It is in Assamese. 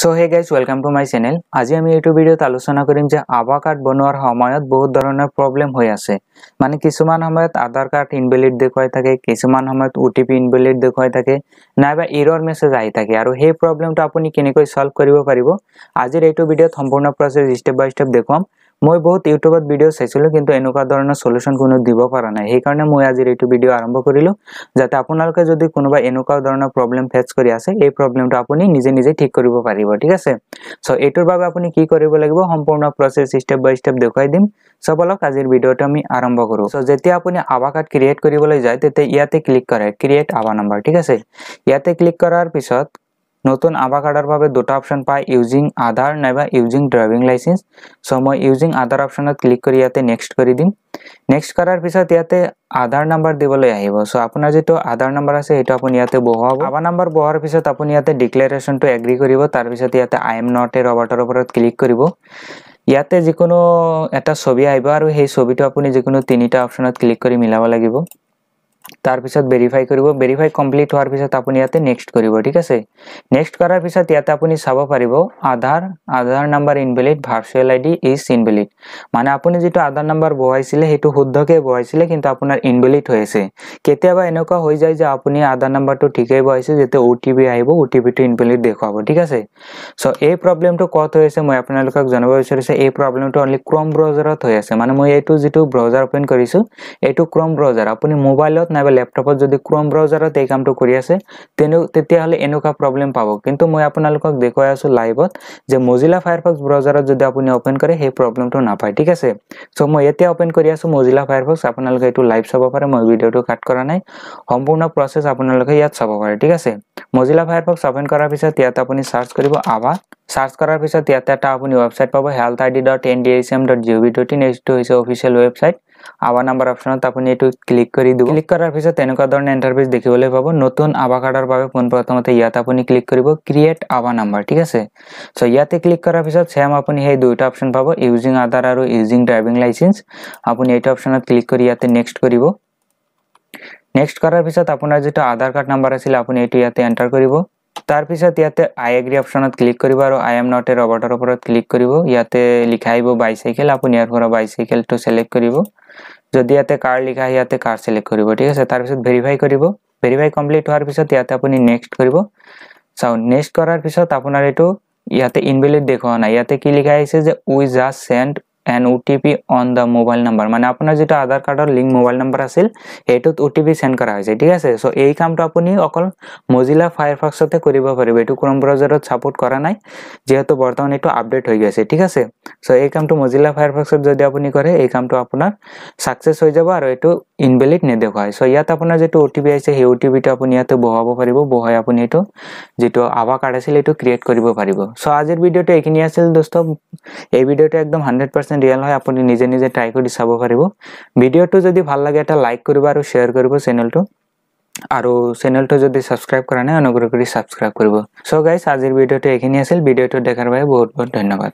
So hey guys welcome to my channel আজি আমি এইটো ভিডিঅ'ত আলোচনা কৰিম যে আধাৰ কাৰ্ড বনোৱাৰ সময়ত বহুত ধৰণৰ প্ৰব্লেম হৈ আছে। মানে কিছুমান সময়ত আধাৰ কাৰ্ড ইনভেলিড দেখুৱাই থাকে কিছুমান সময়ত অ' টি পি ইনভেলিড দেখুৱাই থাকে নাইবা ইৰৰ মেছেজ আহি থাকে। আৰু সেই প্ৰব্লেমটো আপুনি কেনেকৈ ছল্ভ কৰিব পাৰিব আজিৰ এইটো ভিডিঅ'ত সম্পূৰ্ণ প্ৰচেছ ষ্টেপ বাই ষ্টেপ দেখুৱাম। মই বহুত ইউটিউবত ভিডিঅ' চাইছিলোঁ কিন্তু এনেকুৱা ধৰণৰ চলিউশ্যন কোনো দিব পৰা নাই। সেইকাৰণে মই আজিৰ এইটো ভিডিঅ' আৰম্ভ কৰিলোঁ যাতে আপোনালোকে যদি কোনোবা এনেকুৱা ধৰণৰ প্ৰব্লেম ফেচ কৰি আছে এই প্ৰব্লেমটো আপুনি নিজে নিজে ঠিক কৰিব পাৰিব ঠিক আছে? চ' এইটোৰ বাবে আপুনি কি কৰিব লাগিব সম্পূৰ্ণ প্ৰচেছ ষ্টেপ বাই ষ্টেপ দেখুৱাই দিম। চ' বলক আজিৰ ভিডিঅ'টো আমি আৰম্ভ কৰোঁ। চ' যেতিয়া আপুনি আভা কাৰ্ড ক্ৰিয়েট কৰিবলৈ যায় তেতিয়া ইয়াতে ক্লিক কৰে ক্ৰিয়েট আভা নাম্বাৰ ঠিক আছে? ইয়াতে ক্লিক কৰাৰ পিছত নতুন কাৰ্ডৰ বাবে দুটা অপশ্যন পায় ইউজিং আধাৰ নাইবা ইউজিং ড্ৰাইভিং লাইচেন্স চ' মই ইউজিং আধাৰ অপশ্যনত ক্লিক কৰি ইয়াতে নেক্সট কৰি দিম। নেক্সট কৰাৰ পিছত ইয়াতে আধাৰ নাম্বাৰ দিবলৈ আহিব। চ' আপোনাৰ যিটো আধাৰ নাম্বাৰ আছে সেইটো আপুনি ইয়াতে বহুৱাব। আধাৰ নাম্বাৰ বহোৱাৰ পিছত আপুনি ইয়াতে ডিক্লেৰেশ্যনটো এগ্ৰি কৰিব। তাৰপিছত ইয়াতে আই এম নট এ ৰবাৰ্টৰ ওপৰত ক্লিক কৰিব। ইয়াতে যিকোনো এটা ছবি আহিব আৰু সেই ছবিটো আপুনি যিকোনো তিনিটা অপশ্যনত ক্লিক কৰি মিলাব লাগিব। তাৰপিছত ভেৰিফাই কৰিব। ভেৰিফাই কমপ্লিট হোৱাৰ পিছত আপুনি ইয়াতে নেক্সট কৰিব ঠিক আছে? নেক্সট কৰাৰ পিছত ইয়াতে আপুনি চাব পাৰিব Aadhaar Aadhaar number invalid virtual I D is invalid মানে আপুনি যিটো আধাৰ নাম্বাৰ বহাইছিলে সেইটো শুদ্ধকৈ বহাইছিলে কিন্তু আপোনাৰ ইনভেলিড হৈ আছে। কেতিয়াবা এনেকুৱা হৈ যায় যে আপুনি আধাৰ নাম্বাৰটো ঠিকেই বহাইছে যেতিয়া অ' টি পি আহিব অ' টি পিটো ইনভেলিড দেখুৱাব ঠিক আছে? চ' এই প্ৰব্লেমটো ক'ত হৈ আছে মই আপোনালোকক জনাব বিচাৰিছোঁ। এই প্ৰব্লেমটো অনলি ক্ৰম ব্ৰাউজাৰত হৈ আছে। মানে মই এইটো যিটো ব্ৰাউজাৰ অ'পেন কৰিছোঁ এইটো ক্ৰম ব্ৰাউজাৰ আপুনি মোবাইলত নাইবা লেপটপত যদি ক্ৰম ব্ৰাউজাৰত এই কামটো কৰি আছে তেনে তেতিয়াহ'লে এনেকুৱা প্ৰব্লেম পাব। কিন্তু মই আপোনালোকক দেখুৱাই আছোঁ লাইভত যে মজিলা ফায়াৰফক্স ব্ৰাউজাৰত যদি আপুনি অ'পেন কৰে সেই প্ৰব্লেমটো নাপায় ঠিক আছে? চ' মই এতিয়া অ'পেন কৰি আছোঁ মজিলা ফায়াৰফক্স আপোনালোকে এইটো লাইভ চাব পাৰে মই ভিডিঅ'টো কাট কৰা নাই। সম্পূৰ্ণ প্ৰচেছ আপোনালোকে ইয়াত চাব পাৰে ঠিক আছে? মজিলা ফায়াৰফক্স অ'পেন কৰাৰ পিছত ইয়াত আপুনি চাৰ্চ কৰিব আভা চাৰ্চ কৰাৰ পিছত ইয়াতে এটা আপুনি ৱেবছাইট পাব health I D dot N D H M dot G O' V dot in এইটো হৈছে অফিচিয়েল ৱেবছাইট আভা নাম্বাৰ অপশ্যনত আপুনি এইটো ক্লিক কৰি দিব। ক্লিক কৰাৰ পিছত তেনেকুৱা ধৰণৰ ইণ্টাৰফেচ দেখিবলৈ পাব। নতুন আভা কাৰ্ডৰ বাবে পোনপ্ৰথমতে ইয়াত আপুনি ক্লিক কৰিব ক্ৰিয়েট আভা নাম্বাৰ ঠিক আছে? চ' ইয়াতে ক্লিক কৰাৰ পিছত ছেম আপুনি সেই দুইটা অপশ্যন পাব ইউজিং আধাৰ আৰু ইউজিং ড্ৰাইভিং লাইচেন্স আপুনি এইটো অপশ্যনত ক্লিক কৰি ইয়াতে নেক্সট কৰিব। নেক্সট কৰাৰ পিছত আপোনাৰ যিটো আধাৰ কাৰ্ড নাম্বাৰ আছিলে আপুনি এইটো ইয়াতে এণ্টাৰ কৰিব। তাৰপিছত ইয়াতে আই এগ্ৰি অপশ্যনত ক্লিক কৰিব আৰু আই এম নট এ ৰবটৰ ওপৰত ক্লিক কৰিব। ইয়াতে লিখা আহিব বাইচাইকেল আপুনি ইয়াৰ পৰা বাইচাইকেলটো চিলেক্ট কৰিব। যদি ইয়াতে কাৰ লিখা আহে ইয়াতে কাৰ চিলেক্ট কৰিব ঠিক আছে? তাৰপিছত ভেৰিফাই কৰিব। ভেৰিফাই কমপ্লিট হোৱাৰ পিছত ইয়াতে আপুনি নেক্সট কৰিব। চাওক নেক্সট কৰাৰ পিছত আপোনাৰ এইটো ইয়াতে ইনভেলিড দেখুওৱা নাই। ইয়াতে কি লিখা আহিছে যে we just send an O' T P on the mobile number মানে আপোনাৰ যিটো আধাৰ কাৰ্ডৰ লিংক মোবাইল নাম্বাৰ আছিল সেইটোত অ' টি পি চেণ্ড কৰা হৈছে ঠিক আছে? চ' এই কামটো আপুনি অকল মজিলা ফায়াৰফক্সতে কৰিব পাৰিব। এইটো ক্ৰম ব্ৰাউজাৰত ছাপোৰ্ট কৰা নাই যিহেতু বৰ্তমান এইটো আপডেট হৈ গৈছে ঠিক আছে? চ' এই কামটো মজিলা ফায়াৰফক্সত যদি আপুনি কৰে এই কামটো আপোনাৰ ছাকচেছ হৈ যাব আৰু এইটো ইনভেলিড নেদেখুৱায় চ' ইয়াত আপোনাৰ যিটো অ' টি পি আহিছে সেই অ' টি পিটো আপুনি ইয়াতে বহাব পাৰিব বহাই আপুনি এইটো যিটো আভা কাৰ্ড আছিল এইটো ক্ৰিয়েট কৰিব পাৰিব। চ' আজিৰ ভিডিঅ'টো এইখিনি আছিল দোস্ত। এই ভিডিঅ'টো একদম হাণ্ড্ৰেড পাৰ্চেণ্ট ৰিয়েল হয় আপুনি নিজে নিজে ট্ৰাই কৰি চাব পাৰিব। ভিডিঅ'টো যদি ভাল লাগে এটা লাইক কৰিব আৰু শ্বেয়াৰ কৰিব চেনেলটো আৰু চেনেলটো যদি ছাবস্ক্ৰাইব কৰা নাই অনুগ্ৰহ কৰি ছাবস্ক্ৰাইব কৰিব। চ' গাইজ আজিৰ ভিডিঅ'টো এইখিনি আছিল। ভিডিঅ'টো দেখাৰ বাবে বহুত বহুত ধন্যবাদ।